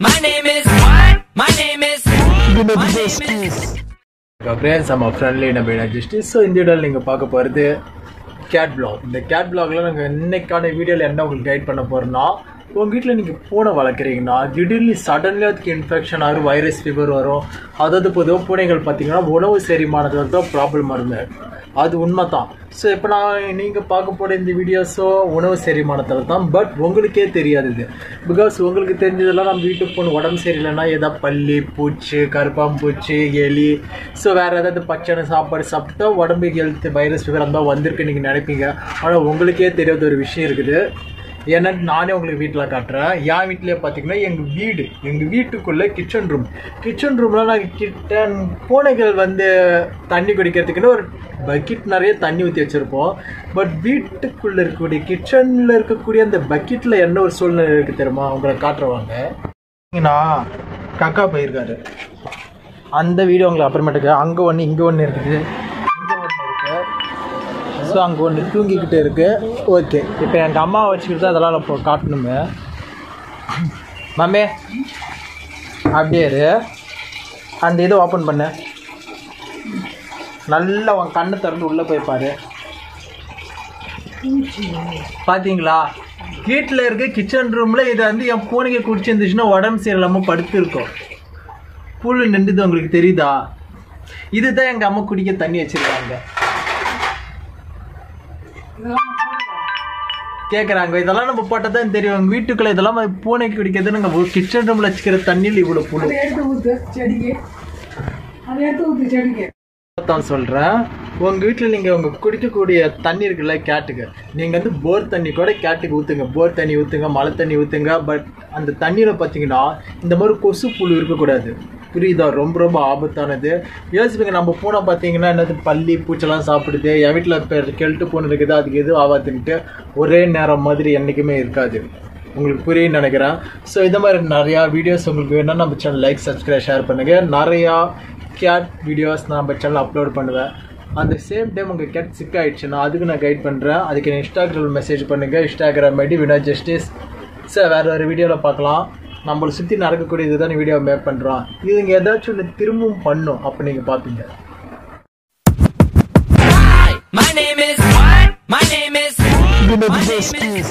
My name is what? My name is. My name is. Friends நம்ம friendly நம்ம justice so இந்த வீடியோவில் நீங்கள் பார்க்க போகிறது கேட் பிளாக் இந்த கேட் பிளாக்ல நாங்கள் இன்னைக்கான வீடியோவில் என்ன உங்களுக்கு கைட் பண்ண போகிறோம்னா உங்கள் வீட்டில் நீங்கள் பூனை வளர்க்குறீங்கன்னா திடீர்னு சடன்லி அதுக்கு இன்ஃபெக்ஷன் ஆகும் வைரஸ் ஃபீவர் வரும் அதாவது பொதுவாக பூனைகள் பார்த்தீங்கன்னா உணவு செரிமானத்தில் தான் ப்ராப்ளம் இருந்தது அது உண்மை தான் ஸோ இப்போ நான் நீங்கள் பார்க்க போகிற இந்த வீடியோஸோ உணவு செரிமானத்தில் தான் பட் உங்களுக்கே தெரியாது இது. பிகாஸ் உங்களுக்கு தெரிஞ்சதெல்லாம் நம்ம வீட்டுக்கு போகணும் உடம்பு சரியில்லைன்னா ஏதாவது பல்லி பூச்சி கருப்பாம்பூச்சி எலி ஸோ வேறு ஏதாவது பச்சனை சாப்பாடு சாப்பிட்டா உடம்பு ஹெல்த் வைரஸ் ஃபீவர் அந்த வந்திருக்கு நீங்கள் நினைப்பீங்க. ஆனால் உங்களுக்கே தெரியாத ஒரு விஷயம் இருக்குது. ஏன்னா நானே உங்களுக்கு வீட்டில் காட்டுறேன். என் வீட்டிலே பார்த்தீங்கன்னா எங்கள் வீடு எங்கள் வீட்டுக்குள்ளே கிச்சன் ரூம் கிச்சன் ரூமில் நாங்கள் கிட்டன் பூனைகள் வந்து தண்ணி குடிக்கிறதுக்குன்னு ஒரு பக்கெட் நிறைய தண்ணி ஊற்றி வச்சுருப்போம். பட் வீட்டுக்குள்ளே இருக்கக்கூடிய கிச்சனில் இருக்கக்கூடிய அந்த பக்கெட்டில் என்ன ஒரு சூழ்நிலை இருக்குது தெரியுமா? அவங்கள காட்டுறவாங்க. நான் கக்கா போயிருக்காரு. அந்த வீடியோ உங்களுக்கு அப்புறமேட்டுக்கு அங்கே ஒன்று இங்கே ஒன்று இருக்குது. ஸோ அங்கே ஒன்று தூங்கிக்கிட்டு இருக்கு. ஓகே இப்போ எங்கள் அம்மா வச்சுக்கிட்டு தான் அதெல்லாம் நான் இப்போ காட்டணுமே. மம்மே அப்படியே இரு. அந்த இதை ஓப்பன் பண்ணு. நல்லா உன் கண்ணை திறந்து உள்ளே போய் பாரு. பார்த்தீங்களா வீட்டில் இருக்க கிச்சன் ரூமில் இதை வந்து என் பூனைக்கு குடிச்சிருந்துச்சுன்னா உடம்பு சரியில்லாமல் படுத்துருக்கோம். புல் நின்றுது உங்களுக்கு தெரியுதா? இதுதான் எங்கள் அம்மா குடிக்க தண்ணி வச்சுருக்காங்க. கேட்குறாங்க இதெல்லாம் நம்ம போட்டால் தான் தெரியும். உங்கள் வீட்டுக்குள்ளே இதெல்லாம் பூனைக்கு குடிக்கிறது நாங்கள் கிச்சன் ரூமில் வச்சுக்கிற தண்ணியில் இவ்வளோ புழு. தான் சொல்கிறேன் உங்கள் வீட்டில் நீங்கள் உங்கள் குடிக்கக்கூடிய தண்ணி இருக்குல்ல கேட்டுக்கு. நீங்கள் வந்து போர் தண்ணி கூட கேட்டுக்கு ஊற்றுங்க போர் தண்ணி ஊற்றுங்க மழை தண்ணி ஊற்றுங்க பட் அந்த தண்ணியில் பார்த்தீங்கன்னா இந்த மாதிரி கொசு புழு இருக்கக்கூடாது. புரியுதா? ரொம்ப ரொம்ப ஆபத்தானது. யோசிப்பீங்க நம்ம பூனை பார்த்தீங்கன்னா என்னது பள்ளி பூச்செல்லாம் சாப்பிடுது என் வீட்டில் இப்போ கெல்ட்டு பூனை இருக்குது அதுக்கு எதுவும் ஆகாதுன்ட்டு ஒரே நேரம் மாதிரி என்றைக்குமே இருக்காது. உங்களுக்கு புரியும்னு நினைக்கிறேன். ஸோ இந்த மாதிரி நிறையா வீடியோஸ் உங்களுக்கு வேணும்னா நம்ம சேனல் லைக் சப்ஸ்கிரைப் ஷேர் பண்ணுங்கள் நிறையா கேட் வீடியோஸ் நான் நம்ம சேனல் அப்லோட் பண்ணுவேன். அந்த சேம் டைம் உங்கள் கேட் சிக் ஆகிடுச்சுன்னா அதுக்கு நான் கைட் பண்ணுறேன் அதுக்கு இன்ஸ்டாகிராம் மெசேஜ் பண்ணுங்கள் இன்ஸ்டாகிராம் ஐடி வினா ஜஸ்டிஸ். சார் வேறு ஒரு வீடியோவில் பார்க்கலாம். நம்மளை சுற்றி நடக்கக்கூடிய இதுதான் வீடியோ மேக் பண்ணுறோம் இது நீங்கள் ஏதாச்சும் ஒன்று திரும்பவும் பண்ணும் அப்போ நீங்கள் பார்ப்பீங்க My name is what? My name is. My name is.